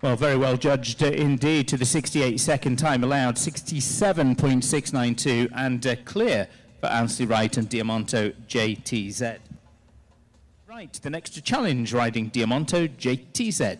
Well, very well judged uh, indeed to the 68 second time allowed, 67.692 and uh, clear for Ansley Wright and Diamanto JTZ. Right, the next challenge riding Diamanto JTZ.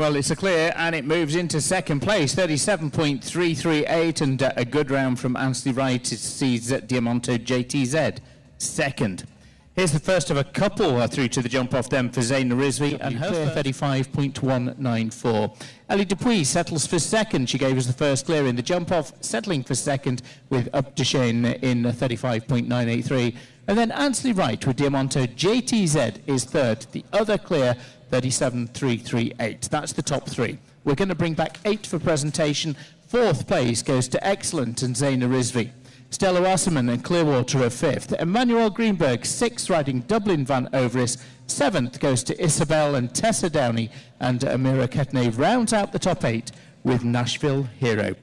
Well, it's a clear and it moves into second place, 37.338 and uh, a good round from Ansley Wright. to sees Diamanto JTZ second. Here's the first of a couple uh, through to the jump off then for Zaina Rizvi and her 35.194. Ellie Dupuis settles for second. She gave us the first clear in the jump off, settling for second with Up to Shane in 35.983. And then Ansley Wright with Diamanto JTZ is third. The other clear 37338. That's the top three. We're going to bring back eight for presentation. Fourth place goes to Excellent and Zaina Rizvi. Stella Wasserman and Clearwater are fifth. Emmanuel Greenberg, sixth, riding Dublin Van Overis. Seventh goes to Isabel and Tessa Downey. And Amira Ketney rounds out the top eight with Nashville Hero.